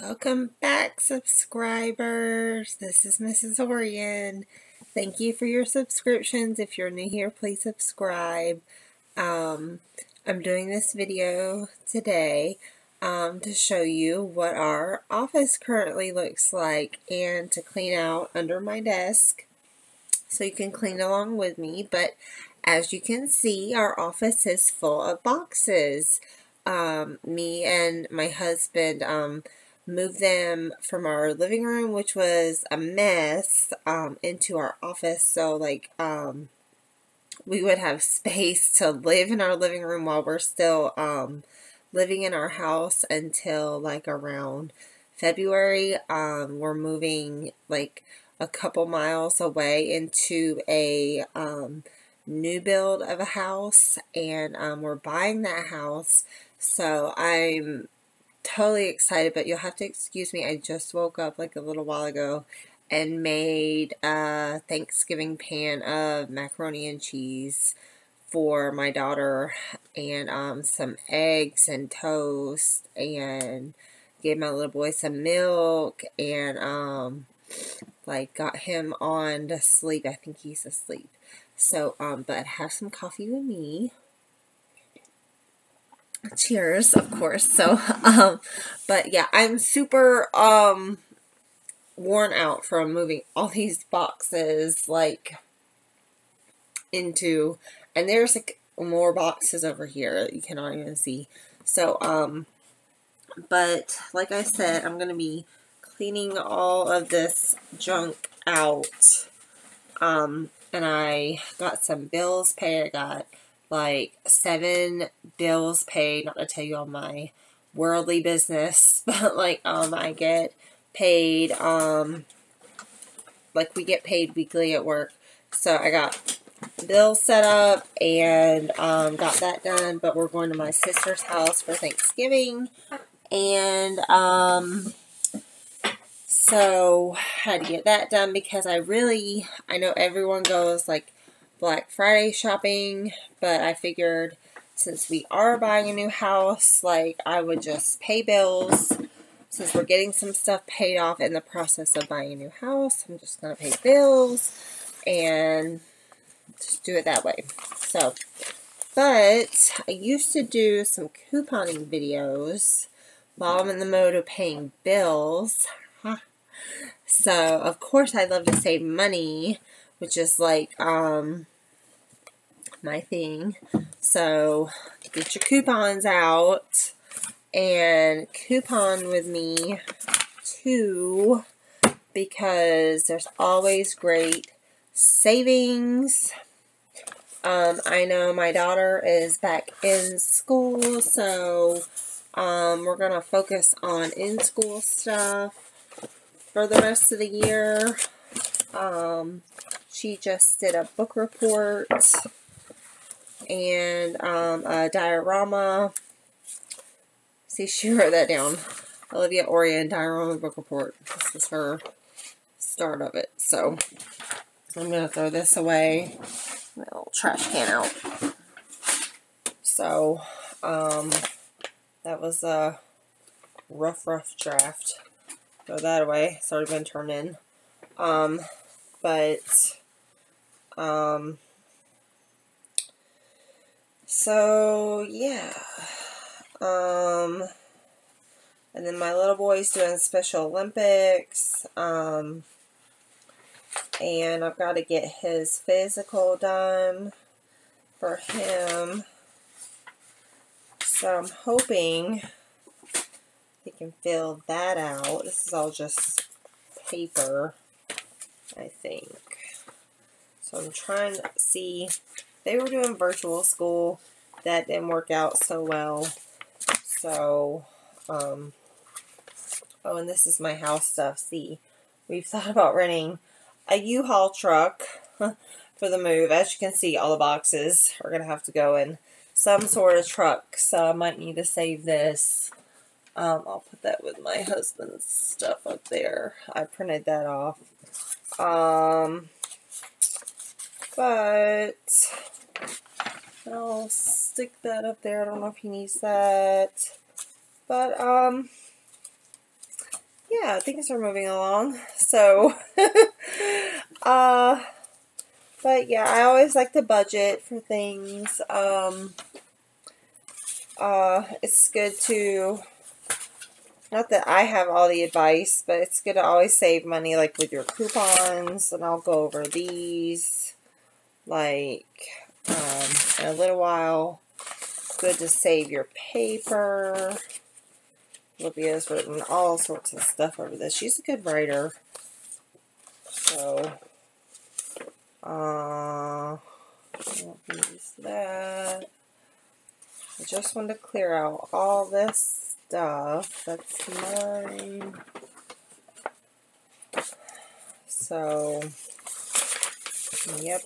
Welcome back, subscribers. This is Mrs. Oriend. Thank you for your subscriptions. If you're new here, please subscribe. Um, I'm doing this video today um, to show you what our office currently looks like and to clean out under my desk so you can clean along with me. But as you can see, our office is full of boxes. Um, me and my husband um, moved them from our living room, which was a mess, um, into our office. So, like, um, we would have space to live in our living room while we're still um, living in our house until like around February. Um, we're moving like a couple miles away into a um, new build of a house, and um, we're buying that house. So I'm totally excited, but you'll have to excuse me. I just woke up like a little while ago and made a Thanksgiving pan of macaroni and cheese for my daughter and um, some eggs and toast and gave my little boy some milk and um, like got him on to sleep. I think he's asleep. So, um, but have some coffee with me cheers of course. So um but yeah i'm super um worn out from moving all these boxes like into and there's like more boxes over here that you cannot even see. So um but like i said i'm gonna be cleaning all of this junk out um and i got some bills paid i got like seven bills paid. Not to tell you all my worldly business, but like um I get paid um like we get paid weekly at work. So I got bills set up and um, got that done. But we're going to my sister's house for Thanksgiving, and um, so had to get that done because I really I know everyone goes like Black Friday shopping, but I figured since we are buying a new house, like I would just pay bills. Since we're getting some stuff paid off in the process of buying a new house, I'm just going to pay bills and just do it that way. So, but I used to do some couponing videos while I'm in the mode of paying bills. So, of course, I love to save money, which is like, um, my thing. So get your coupons out and coupon with me too because there's always great savings. Um, I know my daughter is back in school, so um, we're going to focus on in-school stuff for the rest of the year. Um, she just did a book report and um, a diorama. See, she wrote that down. Olivia Oriend Diorama Book Report. This is her start of it. So, I'm going to throw this away. My little trash can out. So, um, that was a rough, rough draft. Throw that away. It's already been turned in. Um, but, um, so, yeah. Um, and then my little boy's doing Special Olympics. Um, and I've got to get his physical done for him. So I'm hoping he can fill that out. This is all just paper, I think. So I'm trying to see they were doing virtual school. That didn't work out so well. So, um, oh, and this is my house stuff. See, we've thought about renting a U-Haul truck for the move. As you can see, all the boxes are going to have to go in some sort of truck. So I might need to save this. Um, I'll put that with my husband's stuff up there. I printed that off. Um, but I'll stick that up there. I don't know if he needs that. But, um, yeah, things are moving along. So, uh, but yeah, I always like to budget for things. Um, uh, it's good to, not that I have all the advice, but it's good to always save money, like with your coupons, and I'll go over these, like, um, in a little while. Good to save your paper. Olivia's written all sorts of stuff over this. She's a good writer. So, uh, use that. I just want to clear out all this stuff. That's mine. So, yep.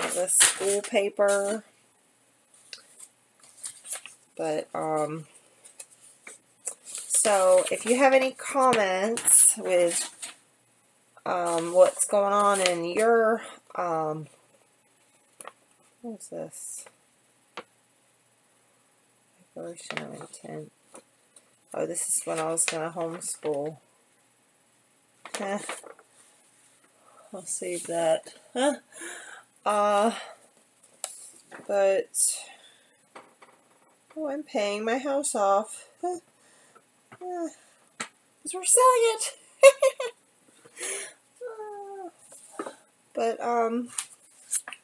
All this school paper. But, um, so if you have any comments with um, what's going on in your, um, what is this? Declaration of intent. Oh, this is when I was going to homeschool. Eh. I'll save that. Huh? Uh, but, oh, I'm paying my house off. Because we're selling it. but, um,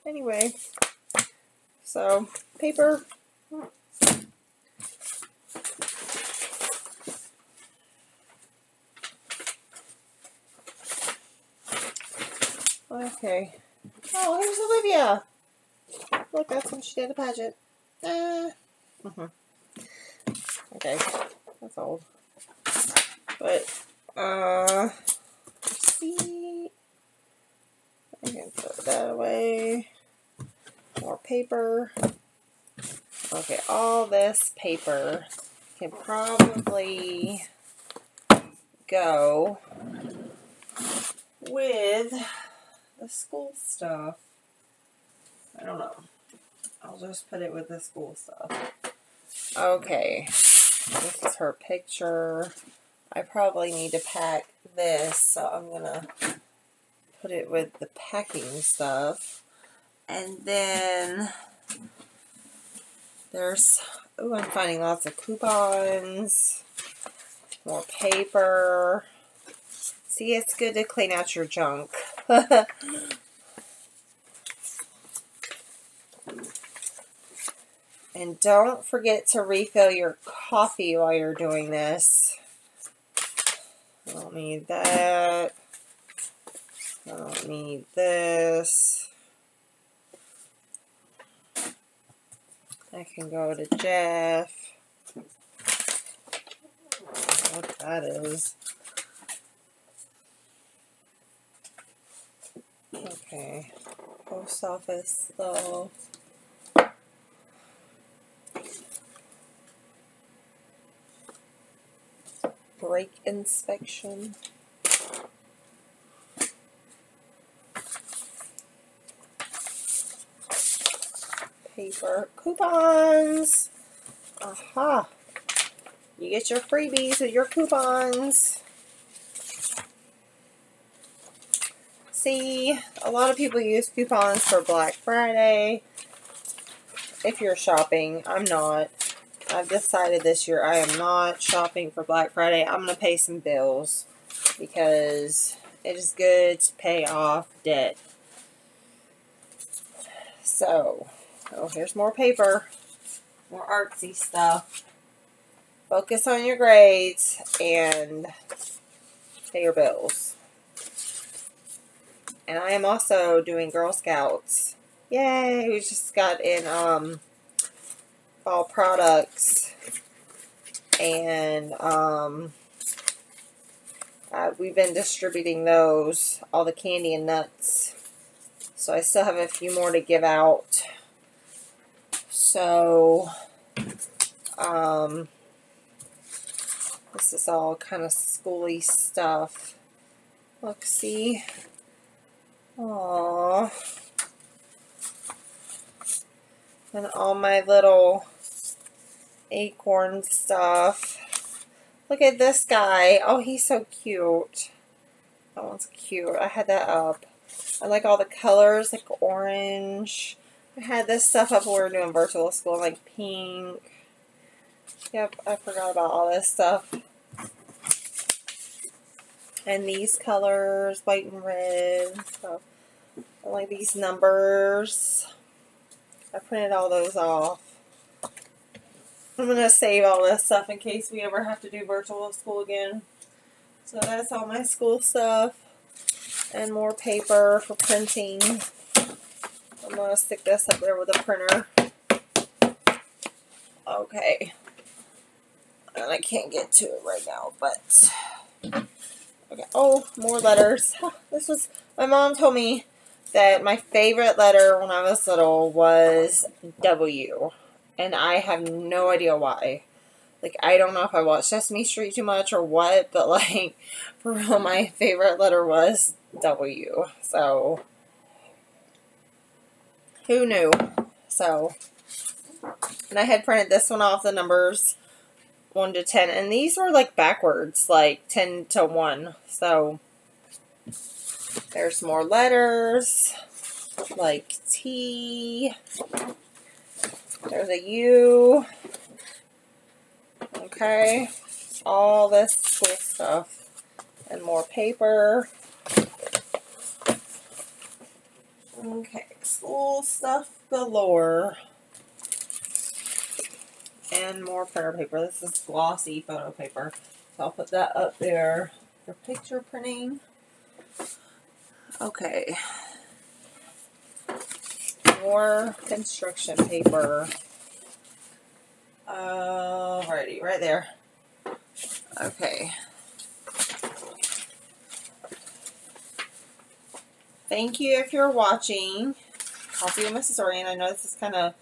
anyway. So, paper. Okay. Oh, here's Olivia. Look, that's when she did a pageant. Uh, mm -hmm. Okay, that's old. But, uh, see, I can put that away. More paper. Okay, all this paper can probably go with the school stuff. I don't know. I'll just put it with the school stuff. Okay, this is her picture. I probably need to pack this, so I'm going to put it with the packing stuff. And then there's, oh, I'm finding lots of coupons, more paper. See, it's good to clean out your junk. and don't forget to refill your coffee while you're doing this. I don't need that. I don't need this. I can go to Jeff. What that is. Okay. Post office though. brake inspection. Paper coupons. Aha. You get your freebies with your coupons. See, a lot of people use coupons for Black Friday. If you're shopping, I'm not. I've decided this year I am not shopping for Black Friday. I'm going to pay some bills because it is good to pay off debt. So, oh, here's more paper, more artsy stuff. Focus on your grades and pay your bills. And I am also doing Girl Scouts. Yay! We just got in um, fall products and um, uh, we've been distributing those all the candy and nuts so I still have a few more to give out so um, this is all kind of schooly stuff look see Aww. and all my little acorn stuff. Look at this guy. Oh, he's so cute. That one's cute. I had that up. I like all the colors, like orange. I had this stuff up when we were doing virtual school, like pink. Yep, I forgot about all this stuff. And these colors, white and red. So, I like these numbers. I printed all those off. I'm going to save all this stuff in case we ever have to do virtual school again. So that's all my school stuff. And more paper for printing. I'm going to stick this up there with a printer. Okay. And I can't get to it right now, but... Okay. Oh, more letters. This was... My mom told me that my favorite letter when I was little was W and I have no idea why. Like, I don't know if I watched Sesame Street too much or what, but, like, for real, my favorite letter was W. So, who knew? So, and I had printed this one off the numbers 1 to 10, and these were, like, backwards, like 10 to 1. So, there's more letters, like T, there's a U. Okay. All this cool stuff. And more paper. Okay. School stuff galore. And more printer paper. This is glossy photo paper. So I'll put that up there for picture printing. Okay more construction paper. Alrighty, right there. Okay. Thank you if you're watching. Coffee with Mrs. Oriend. I know this is kind of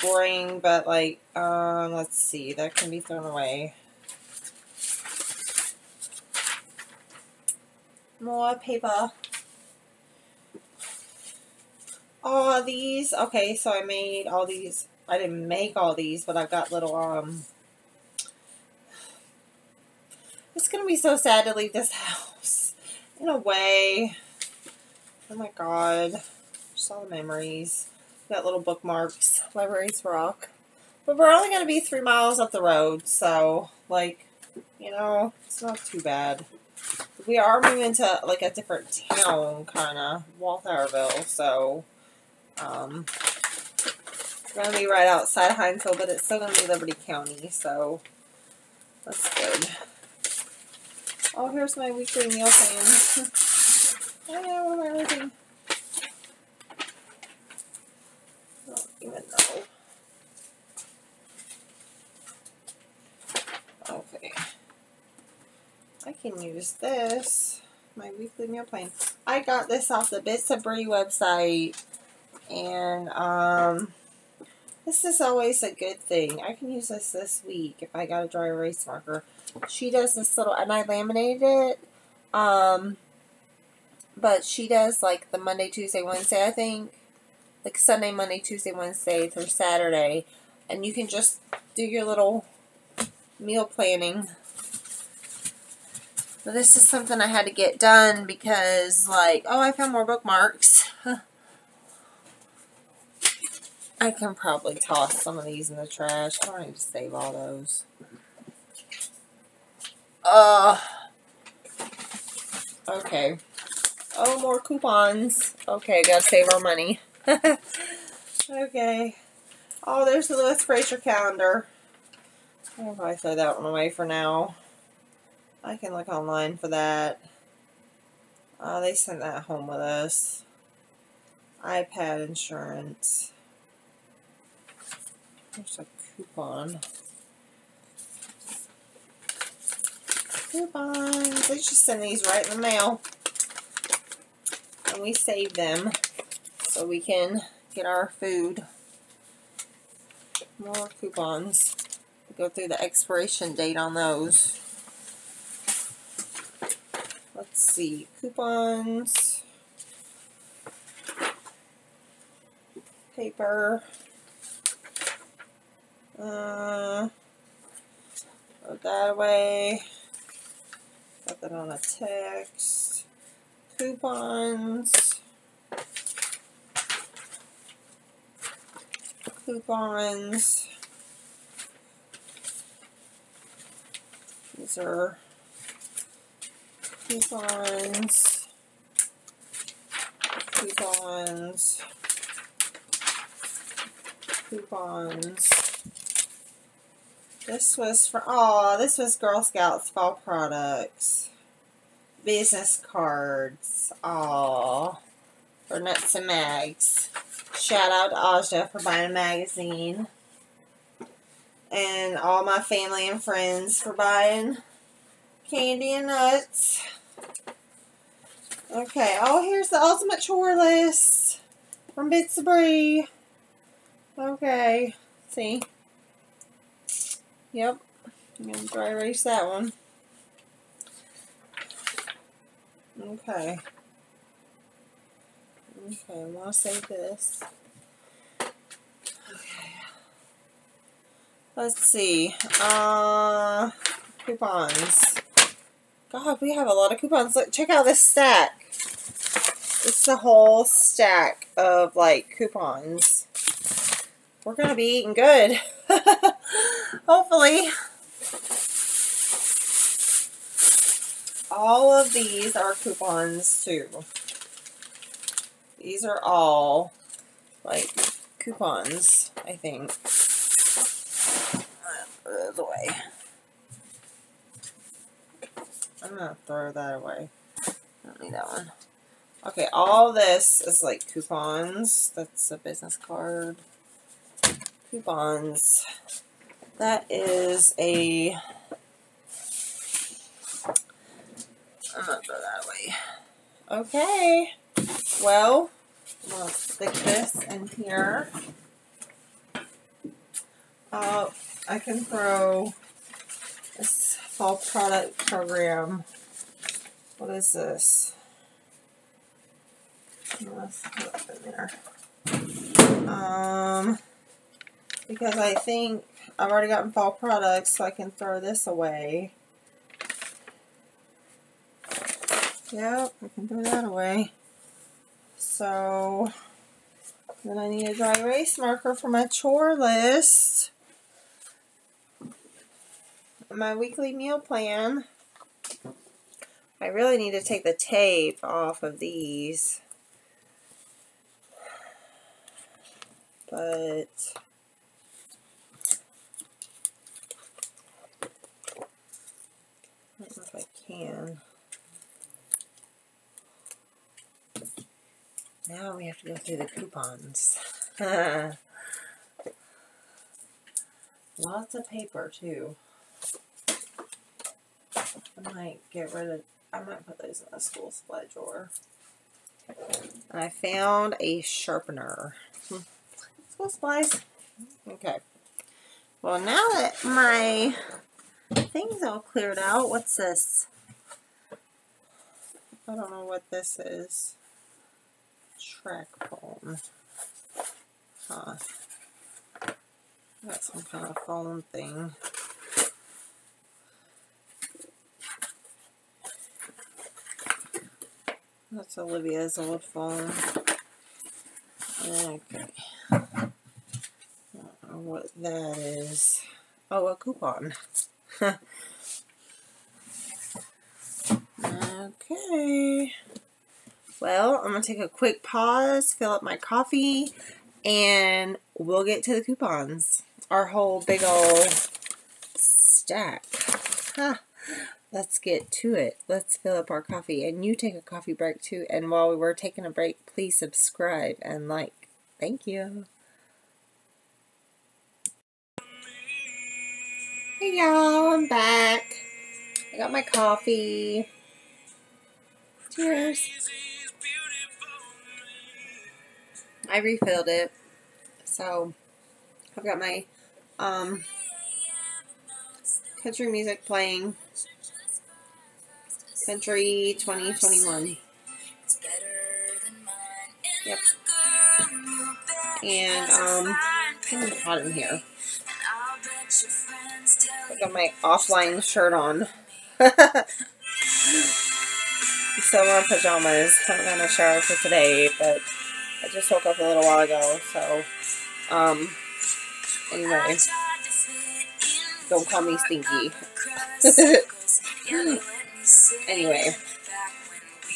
boring, but like, um, let's see. That can be thrown away. More paper. all these. Okay, so I made all these. I didn't make all these, but I've got little, um... It's going to be so sad to leave this house. In a way. Oh my god. Just all the memories. Got little bookmarks. Libraries rock. But we're only going to be three miles up the road, so, like, you know, it's not too bad. We are moving to, like, a different town, kind of. Walthourville, so... Um, it's going to be right outside Hinesville, but it's still going to be Liberty County, so that's good. Oh, here's my weekly meal plan. I know everything. I don't even though. Okay. I can use this, my weekly meal plan. I got this off the Bits of Brie website and um, this is always a good thing. I can use this this week if I got a dry erase marker. She does this little, and I laminated it. Um, but she does like the Monday, Tuesday, Wednesday, I think. Like Sunday, Monday, Tuesday, Wednesday through Saturday. And you can just do your little meal planning. But this is something I had to get done because, like, oh, I found more bookmarks. I can probably toss some of these in the trash. I don't need to save all those. Uh, okay. Oh, more coupons. Okay, gotta save our money. okay. Oh, there's the Lewis Frasier calendar. I'll probably throw that one away for now. I can look online for that. Uh, they sent that home with us. iPad insurance. There's a coupon. Coupons. They just send these right in the mail. And we save them so we can get our food. More coupons. Go through the expiration date on those. Let's see. Coupons. Paper. Uh, Throw that away. Put that on a text. Coupons. Coupons. These are coupons. Coupons. Coupons. This was for, oh, this was Girl Scouts fall products. Business cards. Oh, for Nuts and Mags. Shout out to Aja for buying a magazine. And all my family and friends for buying candy and nuts. Okay, oh, here's the ultimate chore list from Bits of Brie. Okay, see. Yep. I'm going to dry erase that one. Okay. Okay, I want to save this. Let's see. Uh, coupons. God, we have a lot of coupons. Look, check out this stack. This is a whole stack of, like, coupons. We're going to be eating good. Hopefully. All of these are coupons too. These are all like coupons, I think. Put those away. I'm gonna throw that away. I don't need that one. Okay, all this is like coupons. That's a business card. Coupons. That is a. I'm gonna throw that away. Okay. Well, gonna stick this in here. Uh, I can throw this fall product program. What is this? Let's put in there. Um, because I think I've already gotten fall products, so I can throw this away. Yep, I can throw that away. So, then I need a dry erase marker for my chore list. My weekly meal plan. I really need to take the tape off of these. But I don't know if I can. Now we have to go through the coupons. Lots of paper too. I might get rid of, I might put those in the school supply drawer. And I found a sharpener. School supplies. Okay. Well, now that my thing's all cleared out, what's this? I don't know what this is. Track phone. Huh. Got some kind of phone thing. That's Olivia's old phone. Okay. I don't know what that is. Oh, a coupon. Okay. Well, I'm going to take a quick pause, fill up my coffee, and we'll get to the coupons. Our whole big old stack. Huh. Let's get to it. Let's fill up our coffee. And you take a coffee break too. And while we were taking a break, please subscribe and like. Thank you. Hey y'all, I'm back. I got my coffee. Cheers. I refilled it. So, I've got my um, country music playing. Country 2021. Yep. And, um, it's hot in here. I got my offline shirt on. still in pajamas. Haven't gotten a shower for today, but I just woke up a little while ago, so, um, anyway. Don't call me stinky. anyway.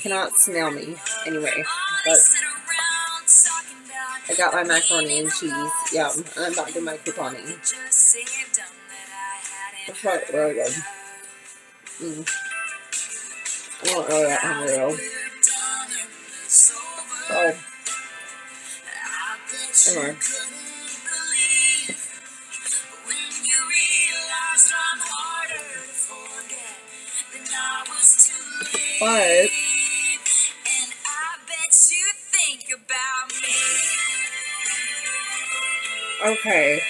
Cannot smell me. Anyway, but I got my macaroni and cheese. Yum. And I'm about to do my couponing. It's like really good. Mm. I'm not really that hungry though. Oh. Anyway. But okay.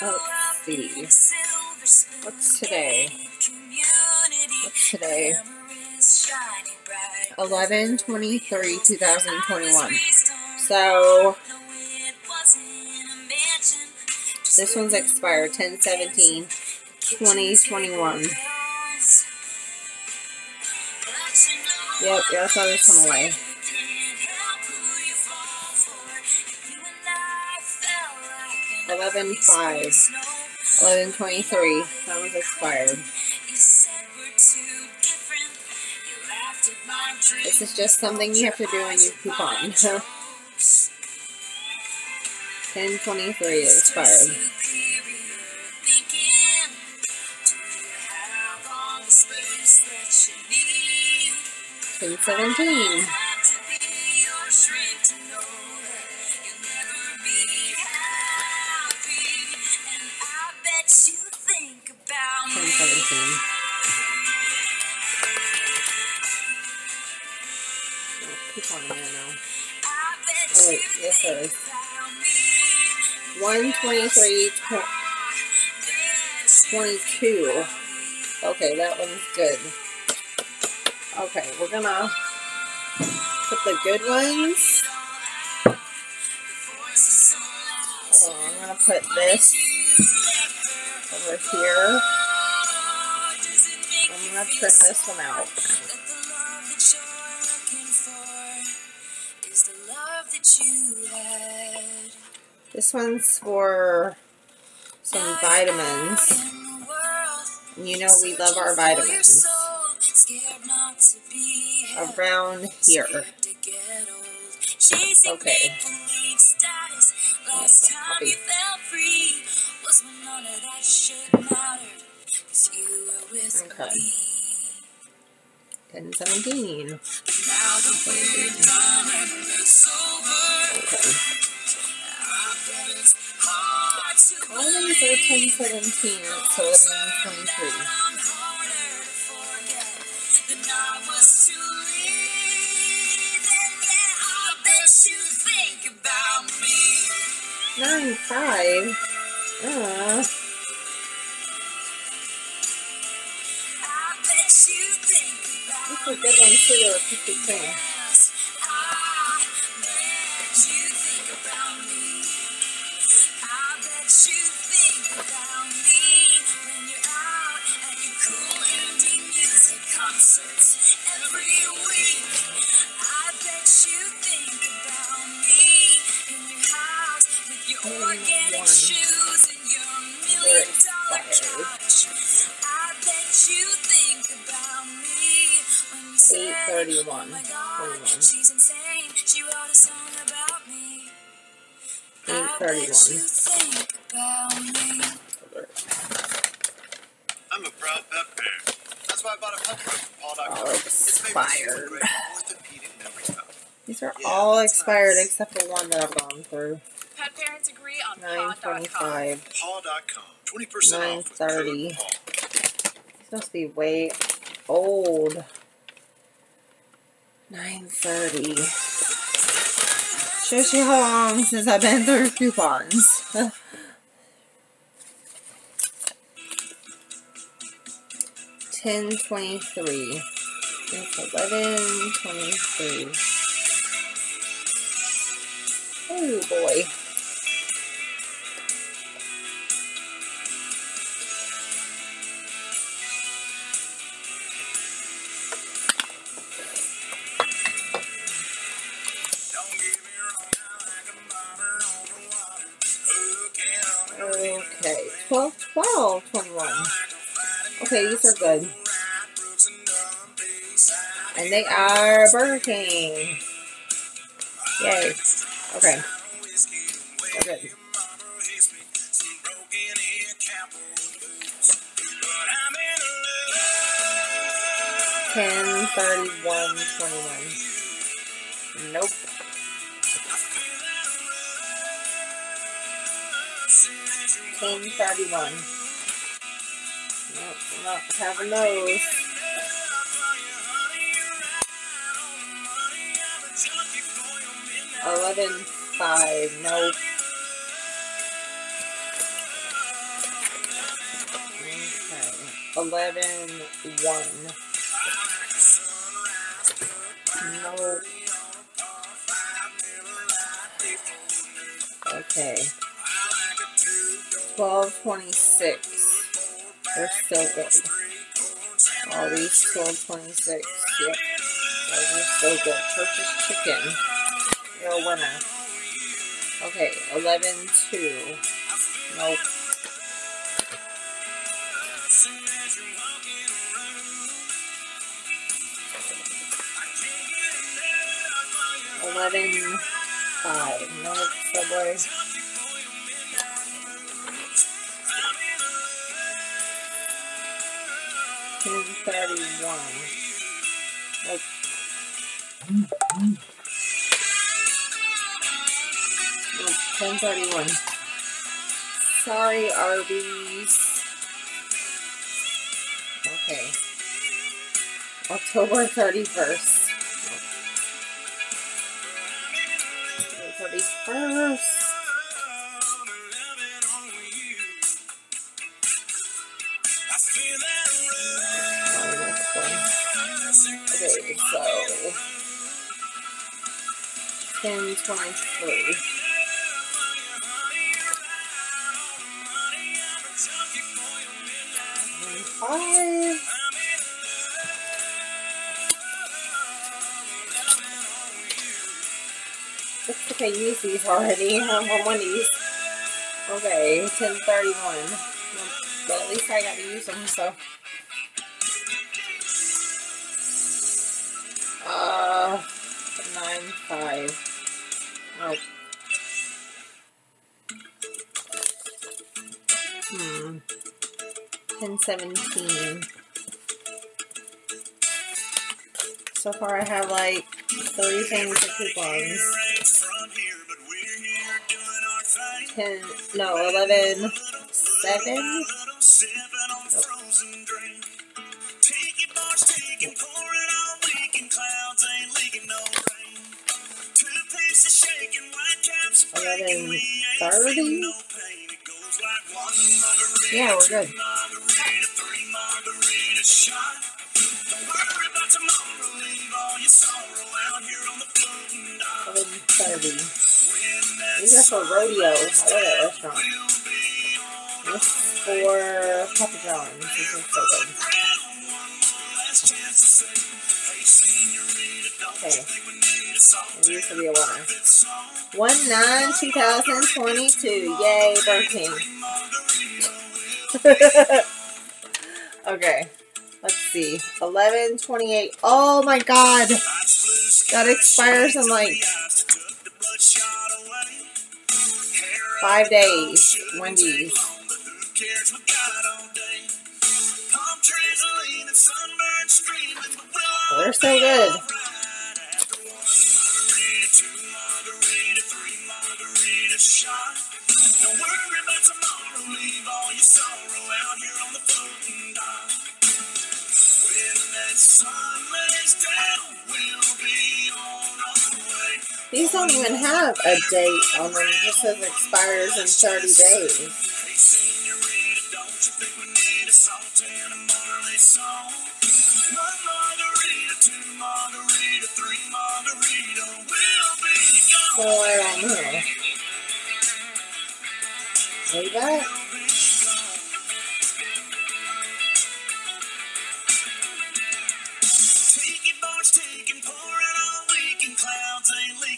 Let's see. What's today? What's today? 11 23 2021. So, this one's expired 10 17 2021. Yep, yeah, I saw this one away. Eleven five. Eleven twenty three. That was expired. This is just something you have to do when you coupon. Ten twenty three expired. Ten seventeen. 123 Okay, that one's good. Okay, we're gonna put the good ones. I'm gonna put this over here. I'm gonna trim this one out. This one's for some vitamins. You know we love our vitamins. Around here. Okay. Copy. Okay. 10, 17. 17. Okay. These are 10, 17, so 11, 23. Nine five. Uh. That's a good one too, or fifty two. One. They're expired. Eight thirty-one. Forty-one. Eight thirty-one. I'm a proud pet parent. That's why I bought a pup rug from Paw.com. All oh, It's made with expired. great orthopedic memory foam. These are Yeah, all expired nice. except for one that I've gone through. Pet parents agree on Nine paw.com. Paw.com. 20% off with code 9:30. Paul. These must be way old. Nine thirty. Shows you how long since I've been through coupons. Ten twenty three. It's eleven twenty three. Oh boy. Okay, these are good. And they are Burger King. Yay. Okay. They're good. Ten thirty one twenty one. Nope. Ten thirty one. Nope, I'm not having those. Eleven five. Nope. Eleven one. Nope. Okay. Twelve twenty six. They're so good. All these twelve twenty six. Yep. Those are so good. Church's chicken. A winner. Okay, eleven two. Nope. Eleven five. Nope. Subway. 31. That's that's 1031. Sorry, Arby's. Okay. October 31st. October 31st. 2023. And five. It's okay, use these already. I'm on one of these. Okay, 1031. But at least I got to use them, so. Uh, 9 5. Hmm. Ten seventeen. So far, I have like three things of coupons. Ten, no, eleven, seven. Eleven thirty. Yeah, we're good. These are for rodeo. I love that restaurant. This for Papa John's. This is so good. Okay. These will be a winner. 1 9 2022. Yay, King. okay. Let's see. 11 28. Oh my god. That expires in like five days. Wendy's. They're so good. Don't even have a date on them. It just says expires in 30 days. So right on here. Way back.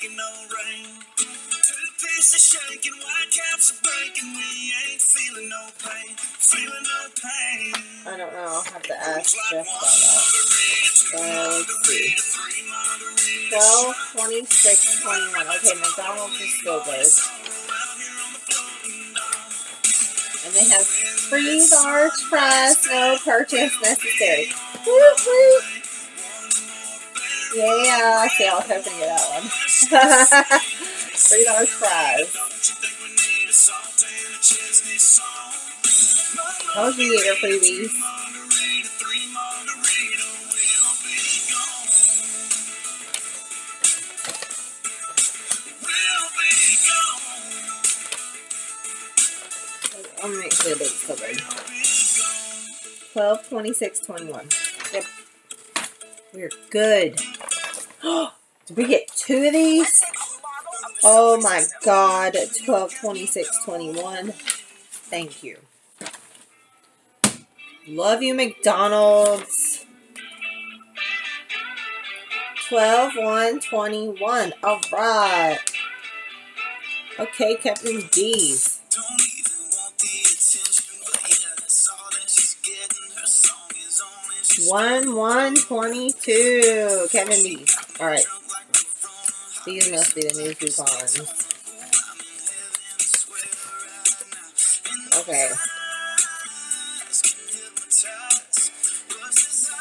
Leaking no rain. Two pieces shaking, white caps are breaking. We ain't feeling no pain, feeling no pain. I don't know. I'll have to ask Jeff about that. Uh, let's see. 12, 26, 21. Okay, McDonald's is still good. And they have free large fries, no purchase necessary. Woo woo! Yeah, see, I was hoping to get that one. Free large fries. Those are your freebies. I'm gonna make sure the date's good. 12, 26, 21. Yep. We're good. Did we get two of these? Oh my god. 12, 26, 21. Thank you. Love you, McDonald's. 12, 1, 21. All right. Okay, Captain D's. Don't even want the attention, but yeah, that's all that she's getting. Her song is on and 1, 1, 22. Captain D's. All right. These must be the new coupons. Okay. Eyes can hypnotize. Was designed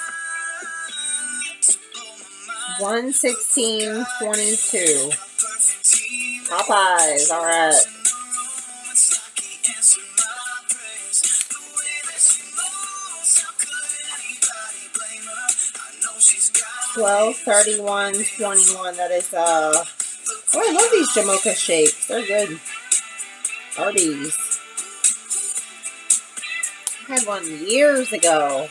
to 12, 31, 21. That is, uh. Oh, I love these Jamocha shapes. They're good. Arby's. I had one years ago.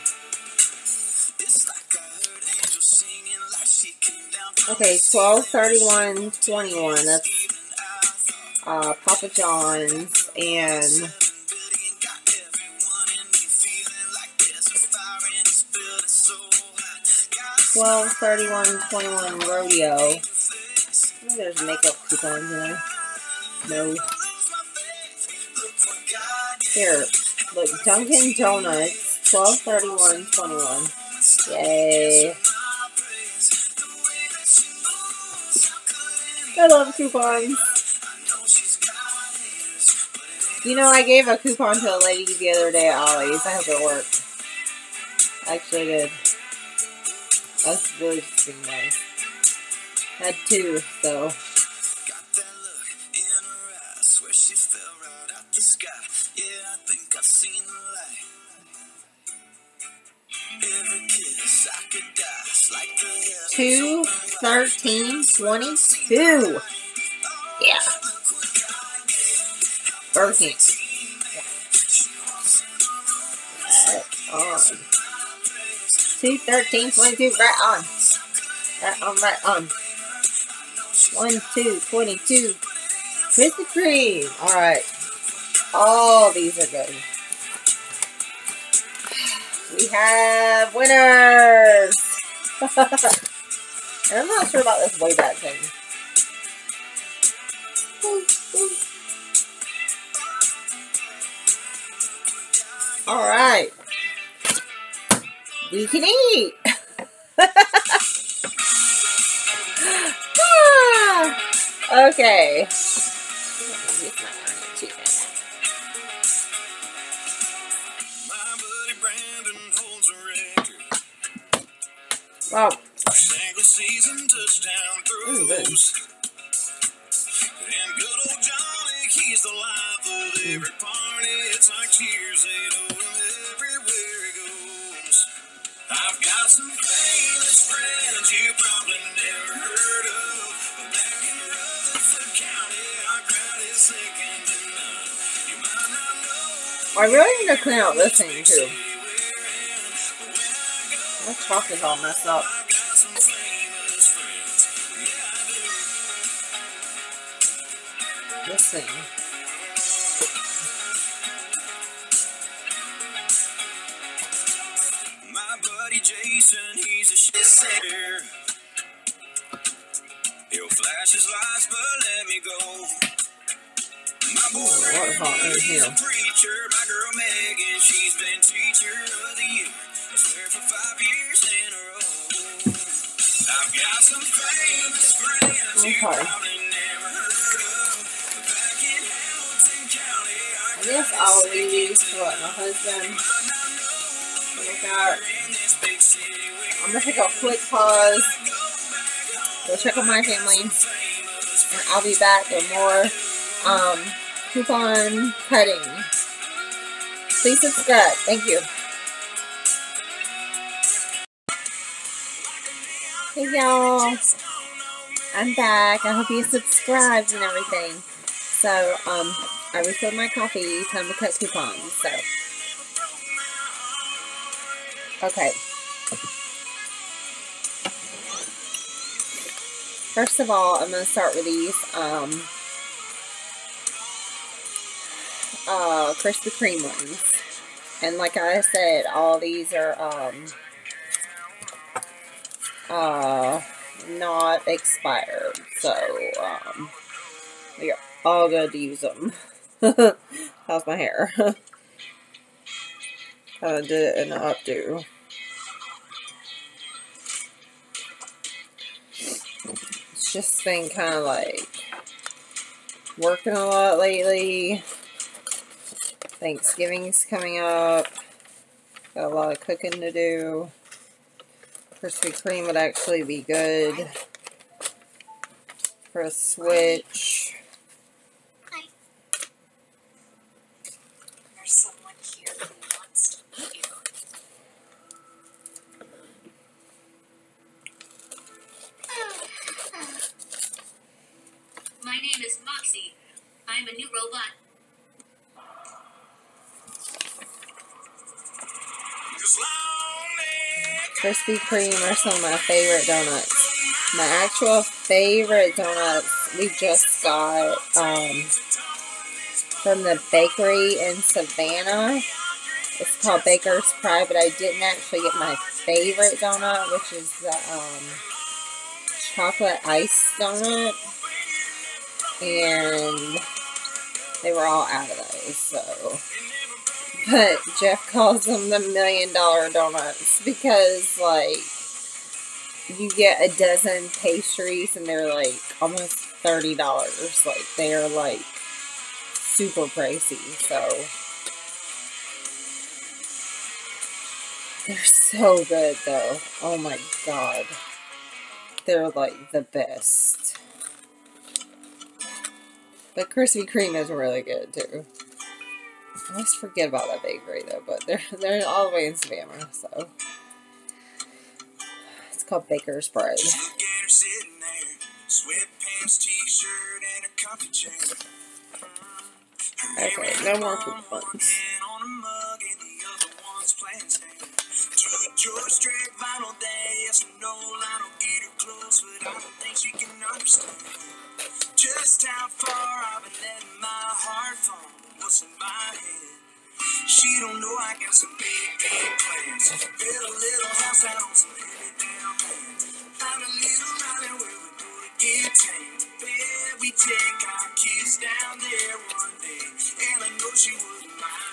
Okay, 12, 31, 21. That's uh, Papa John's and 12, 31, 21 Rodeo. I there's makeup coupons in there. No. Here, look, Dunkin' Donuts, 12, 31, 21. Yay. I love coupons. You know, I gave a coupon to a lady the other day at Ollie's. I hope it worked. Actually did. In her eyes, swear she fell right out the sky. Yeah, I think I've seen the light. Every kiss I could die, it's like the heavens 2, 13, 22. Yeah. King. On. 2, 13, 22, right on. Right on, right on. 1, 2, 22. Krispy Kreme. Alright. All these are good. We have winners! and I'm not sure about this way back thing. Alright. We can eat! Ah, okay. My buddy Brandon holds a record. Wow. Single season touchdown throws. And good old Johnny, he's the life of every party. It's like cheers, they know him everywhere he goes. I've got some famous friends you probably never heard of. But back in Rutherford County, our crowd is second to none. You might not know I really need to clean out this thing too. where we're in, but when I go, My chalk is all messed up. I've got He'll flash his lights, but let me go. My boy Ooh, a lot of hot Randy, in he's here. a preacher. My girl Megan, she's been teacher of the year. I swear for five years in a row. I've got some famous friends you probably never heard of. Back in Hamilton County, I I'll for my husband. Look out. I'm gonna take a quick pause. Go check on my family. And I'll be back with more um, coupon cutting. Please subscribe. Thank you. Hey y'all. I'm back. I hope you subscribed and everything. So, um, I refilled my coffee. Time to cut coupons. So, okay. First of all, I'm gonna start with these um, uh, Krispy Kreme ones. And like I said, all these are um, uh, not expired. So, um, you're all good to use them. How's my hair? Kinda did it in an updo. Just been kind of like working a lot lately. Thanksgiving's coming up. Got a lot of cooking to do. Krispy Kreme would actually be good for a switch. Kreme are some of my favorite donuts. My actual favorite donuts we just got um, from the bakery in Savannah. It's called Baker's Pride, but I didn't actually get my favorite donut, which is the um, chocolate ice donut. And they were all out of those, so. But Jeff calls them the million dollar donuts because, like, you get a dozen pastries and they're like almost $30. Like, they're like super pricey, so. They're so good, though. Oh my god. They're like the best. But Krispy Kreme is really good, too. I always forget about that bakery though, but they're they're all the way in Savannah, so it's called Baker's Pride. Just look at her sitting there, sweatpants, t-shirt, and a coffee chain. Her Okay, no more coupons. To George Strait vinyl day, yes or no, I don't get her close, but I don't think she can understand. Just how far I've been letting my heart fall, what's in my head. She don't know I got some big, big plans. Build a little house out on some heavy down land. Find a little island where we're gonna get tame. Bet we take our kids down there one day. And I know she wouldn't mind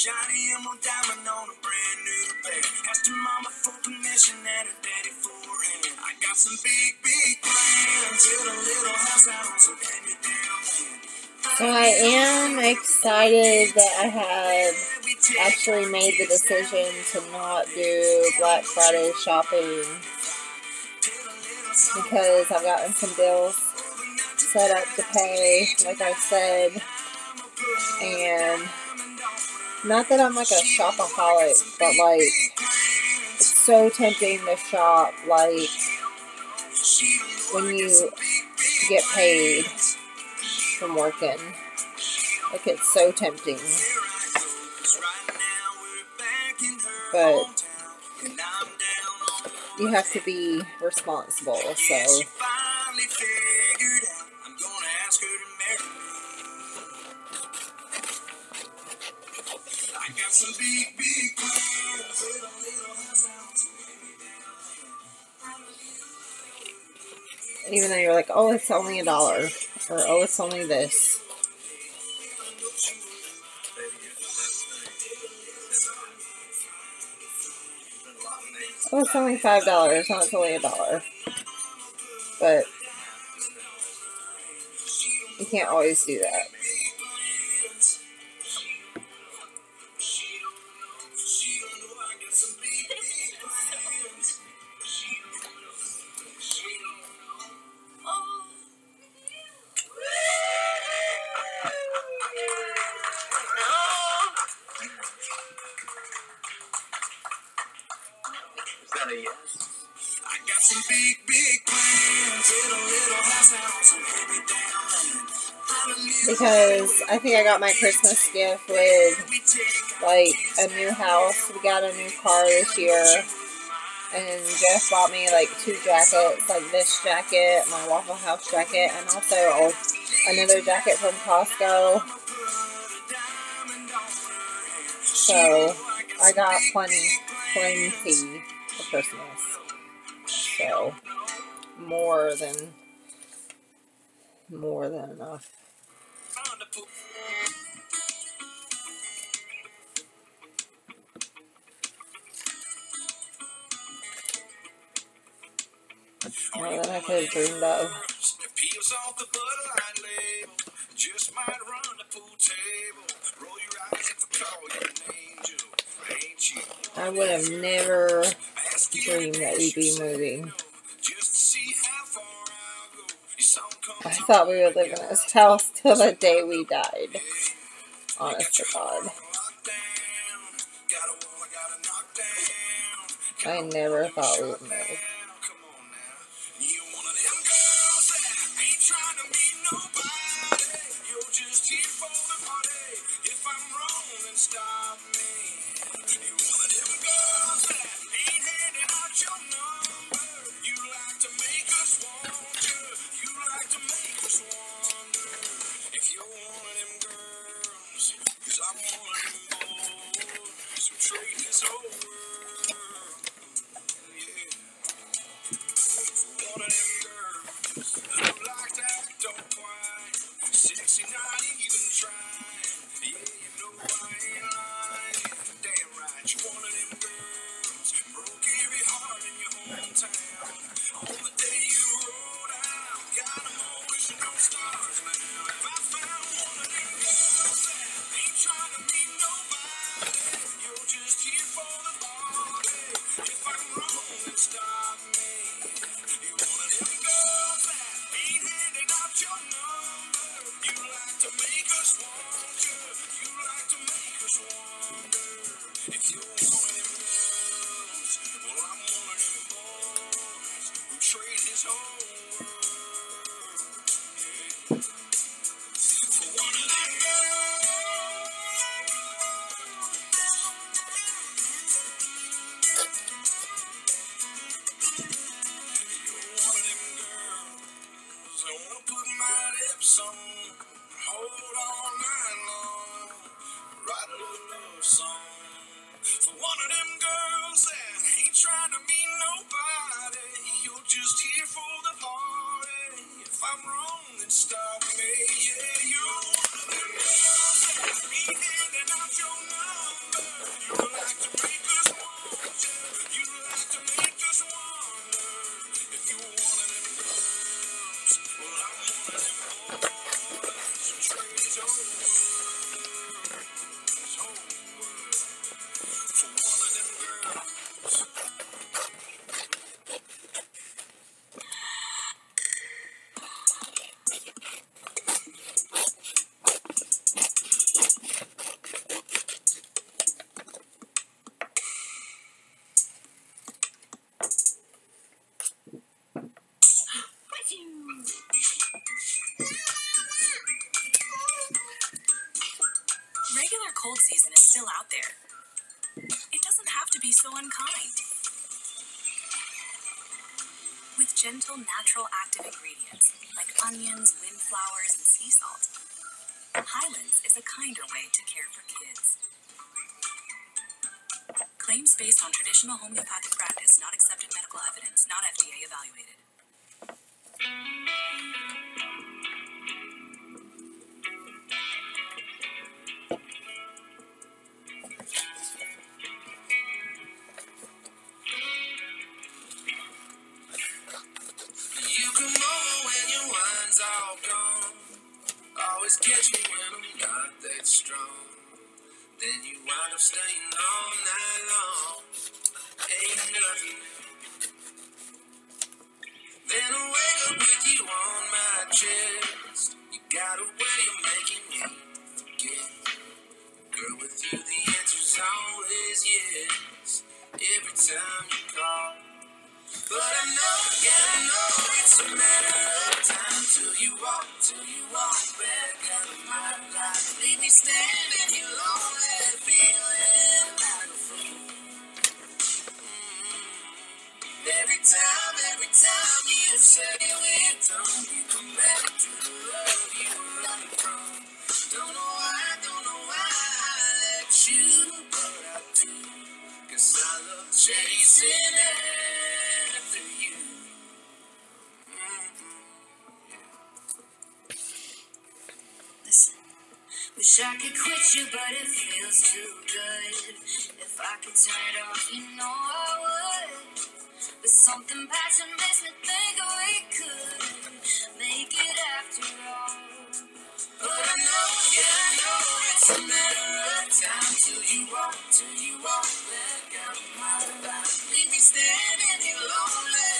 Johnny M. diamond on a brand new pair. Asked her mama for permission and her daddy for hand. I got some big, big plans. Build a little house out on some land. So I am excited that I have actually made the decision to not do Black Friday shopping because I've gotten some bills set up to pay, like I said. And not that I'm like a shopaholic, but like it's so tempting to shop like when you get paid from working. Like it's so tempting. But you have to be responsible, so Some big, big plans. Even though you're like, oh, it's only a dollar, or oh, it's only this. Oh, it's only five dollars. No, it's only a dollar. But you can't always do that. I think I got my Christmas gift with like a new house. We got a new car this year. And Jeff bought me like two jackets, like this jacket, my Waffle House jacket, and also another jacket from Costco. So I got plenty, plenty for Christmas. So more than more than enough. More than I could have dreamed of. I would have never dreamed that we'd be moving. I thought we would live in this house till the day we died. Honest to God. I never thought we would move. Trade cold season is still out there. It doesn't have to be so unkind. With gentle, natural active ingredients like onions, windflowers, and sea salt, Hyland's is a kinder way to care for kids. Claims based on traditional homeopathic practice, not accepted medical evidence, not FDA evaluated. Always catch me when I'm not that strong. Then you wind up staying all night long. Ain't nothing. Then I wake up with you on my chest. You got a way of making me forget. Girl, with you the answer's always yes. Every time you call. But I know, yeah, I know it's a matter of time till you walk, till you walk back out of my life. Leave me standing here lonely, feeling like a fool. Every time, every time you say we're done, you come back to the love you were running from. Don't know why, don't know why I let you, but I do. Cause I love chasing after wish I could quit you, but it feels too good. If I could turn it off, you know I would. But something passion makes me think we could make it after all. But I know, yeah, I know it's a matter of time till you walk, till you walk back out my life. Leave me standing here lonely,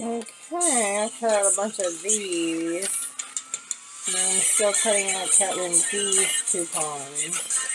Okay, I cut out a bunch of these. And I'm still cutting out Catlin these coupons. Do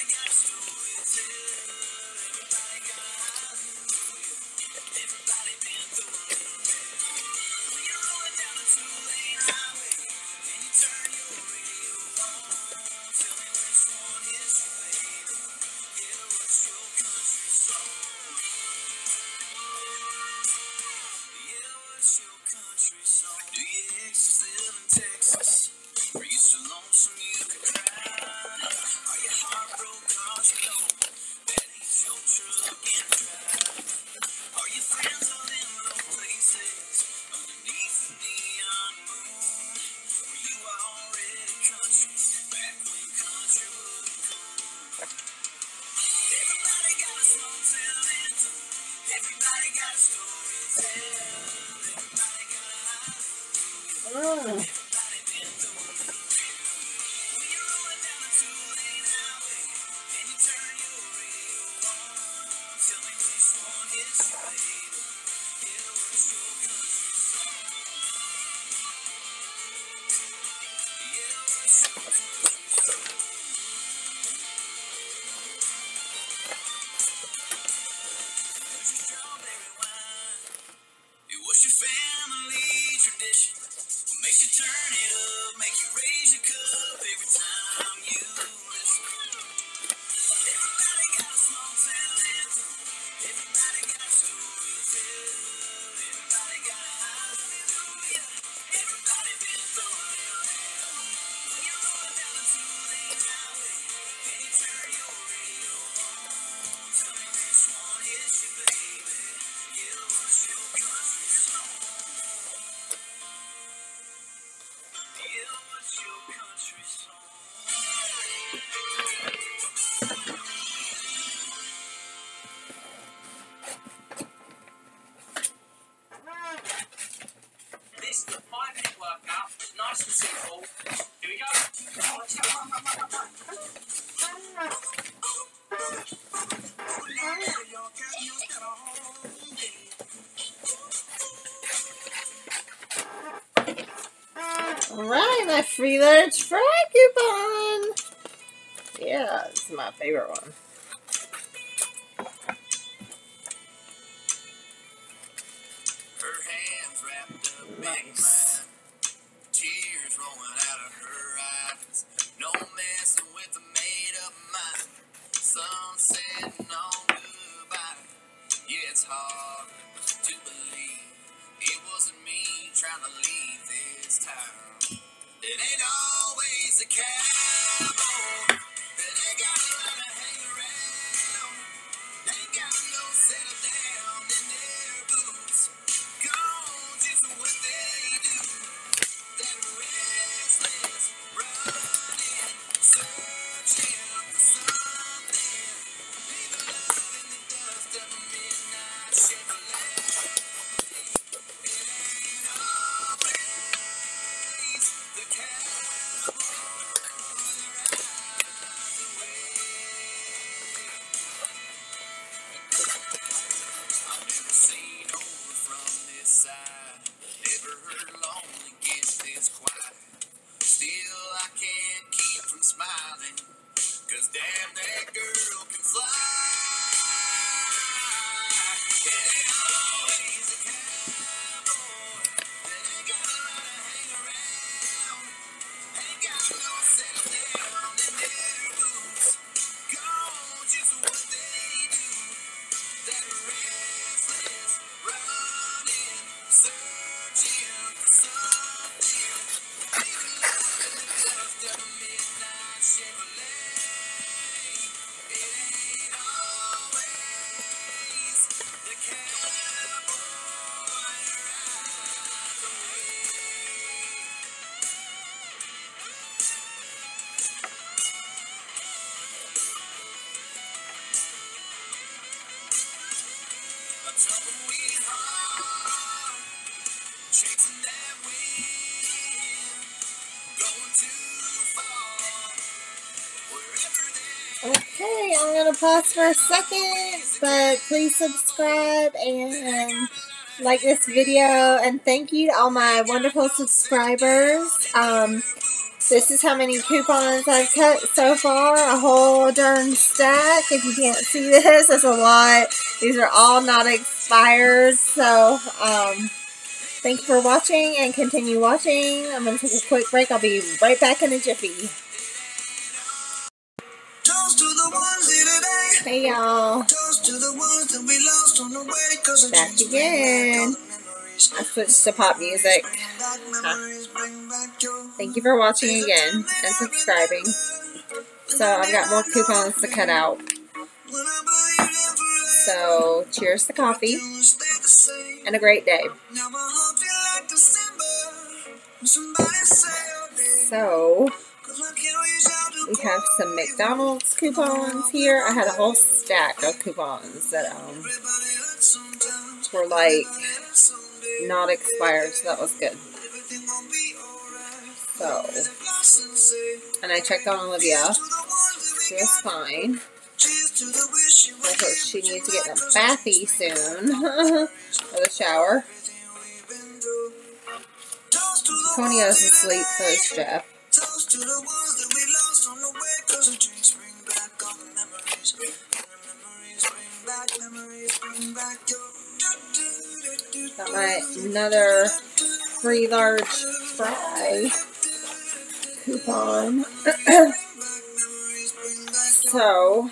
is my favorite one. Okay, I'm going to pause for a second, but please subscribe and like this video. And thank you to all my wonderful subscribers. Um, this is how many coupons I've cut so far. A whole darn stack. If you can't see this, that's a lot. These are all not inspired. So, um, thank for watching and continue watching. I'm going to take a quick break. I'll be right back in a jiffy. Hey, y'all. Back again. I switched to pop music. Huh. Thank you for watching again and subscribing. So I've got more coupons to cut out. So, cheers to coffee and a great day. So, we have some McDonald's coupons here. I had a whole stack of coupons that um, were like not expired, so that was good. So, and I checked on Olivia just fine. I hope she needs to get a bathy soon. or the shower. Tony has asleep, so first Jeff. Got my another free large fry coupon. so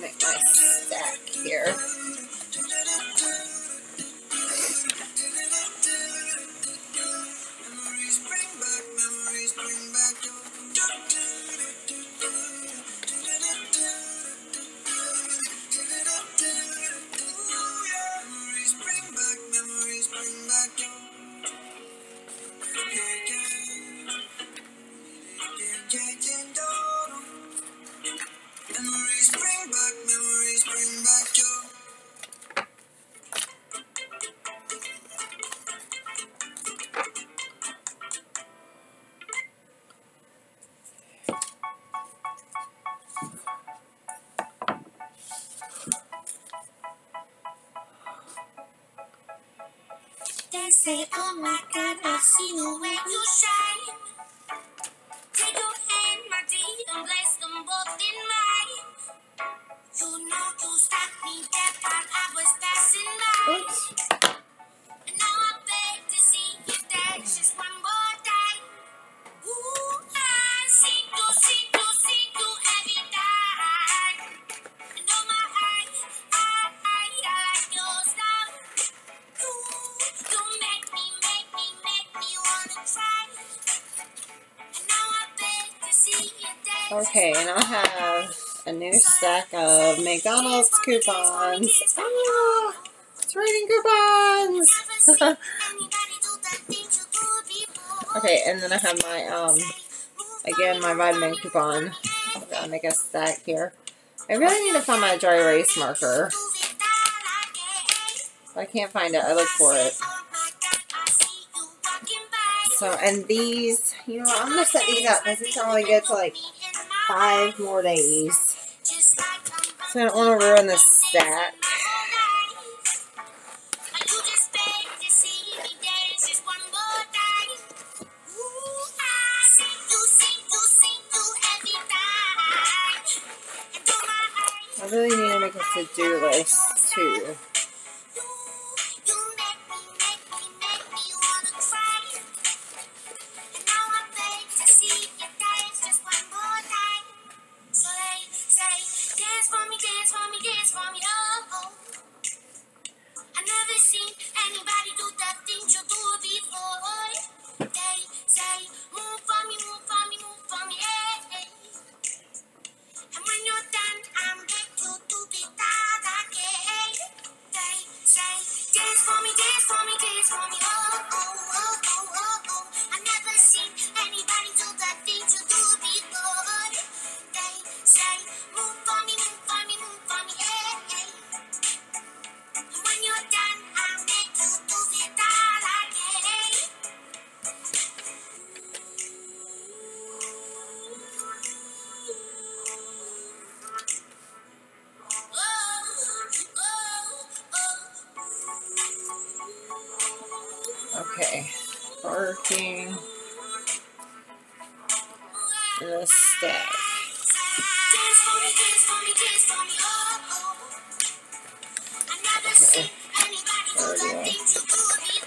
Make my stack here. just bring back your Okay, and I have a new stack of McDonald's coupons. Ah, it's raining coupons! okay, and then I have my, um, again, my vitamin coupon. i am gonna make a stack here. I really need to find my dry erase marker. I can't find it, I look for it. So, and these, you know, I'm going to set these up because it's only good to like five more days. So I don't want to ruin the stack. working the stack. Okay. There we go.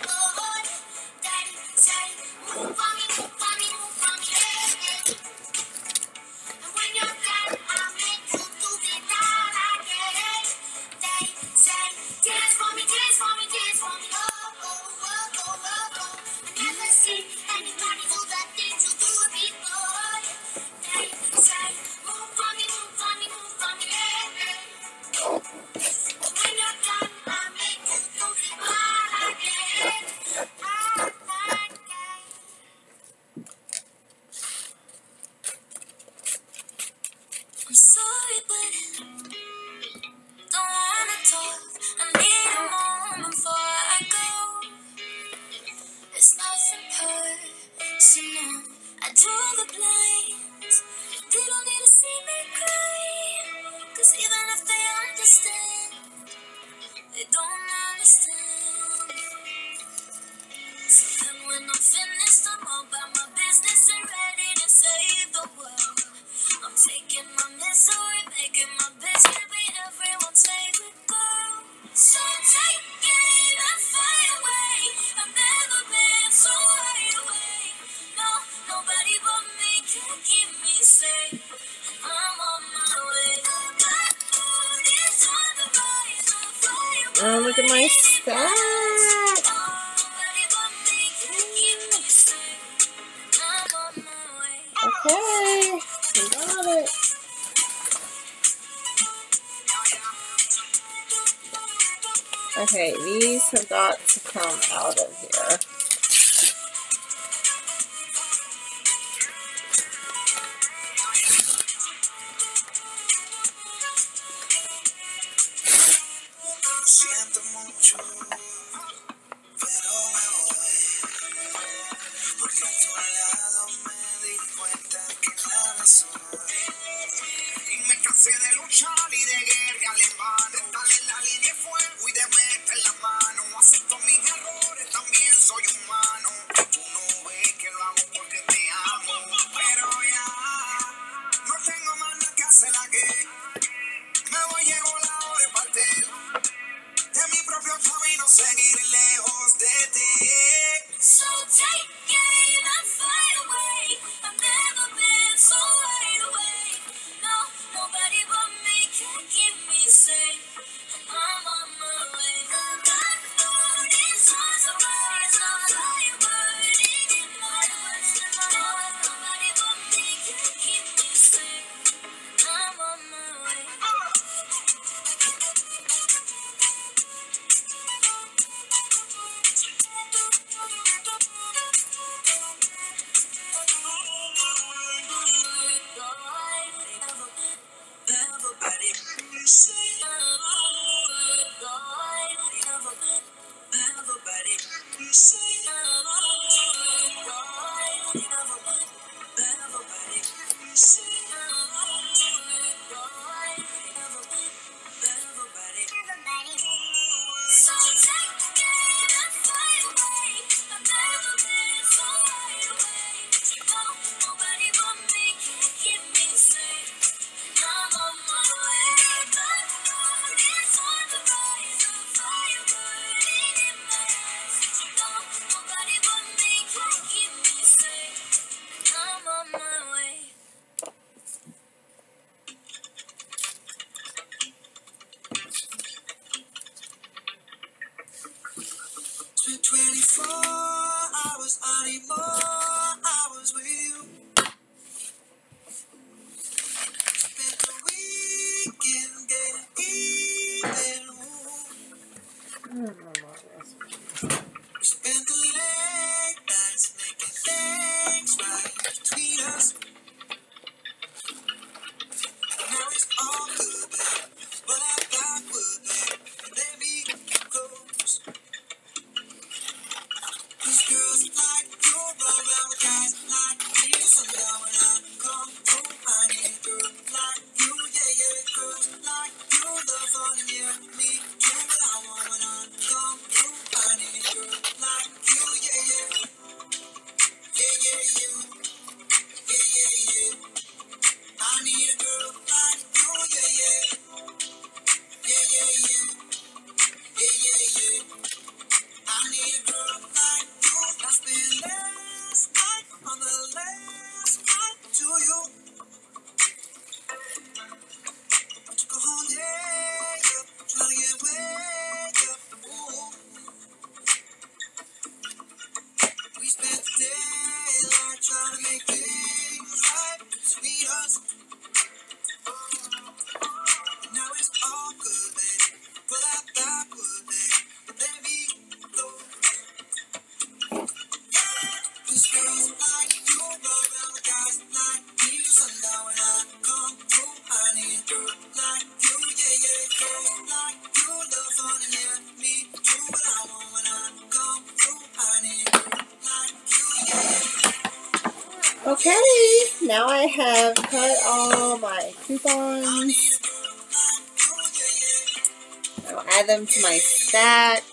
My stack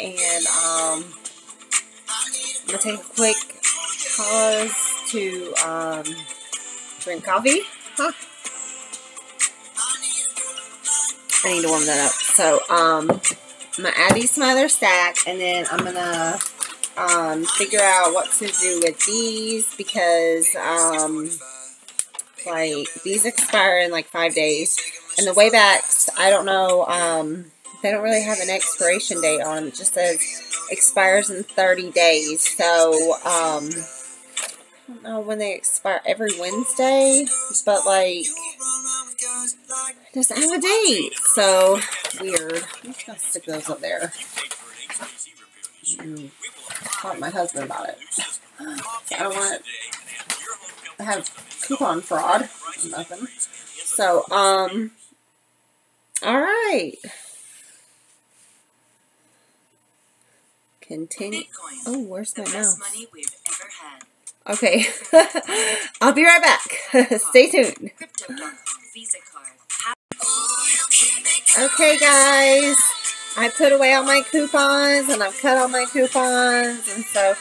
and um, I'm gonna take a quick pause to um, drink coffee. Huh. I need to warm that up. So um, my other stack and then I'm gonna um, figure out what to do with these because um, like these expire in like five days and the waybacks I don't know um, they don't really have an expiration date on them it just says expires in 30 days. So um, I don't know when they expire every Wednesday but like doesn't have a date. So weird. I'm just gonna stick those up there. Mm. Talk to my husband about it. I don't want to have coupon fraud. Nothing. So, um, all right. Continue. Bitcoin. Oh, where's my mouse? money we've ever had. Okay. I'll be right back. Stay tuned. Crypto.com Visa card. Okay, guys. I put away all my coupons and I've cut all my coupons. And so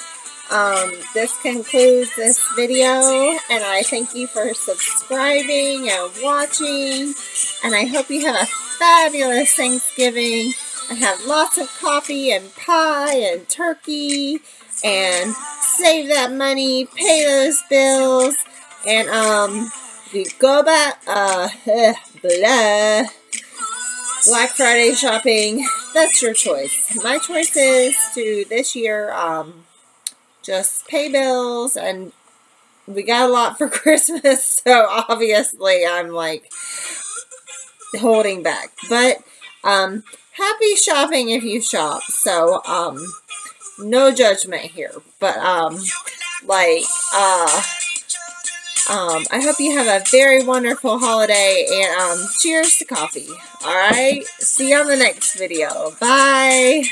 um, this concludes this video. And I thank you for subscribing and watching. And I hope you have a fabulous Thanksgiving. And have lots of coffee and pie and turkey. And save that money. Pay those bills. And um, you go back. Uh, blah. Black Friday shopping, that's your choice. My choice is to this year um, just pay bills, and we got a lot for Christmas, so obviously I'm like holding back. But um, happy shopping if you shop, so um, no judgment here. But um, like, uh, um, I hope you have a very wonderful holiday and um, cheers to coffee. All right, see you on the next video. Bye.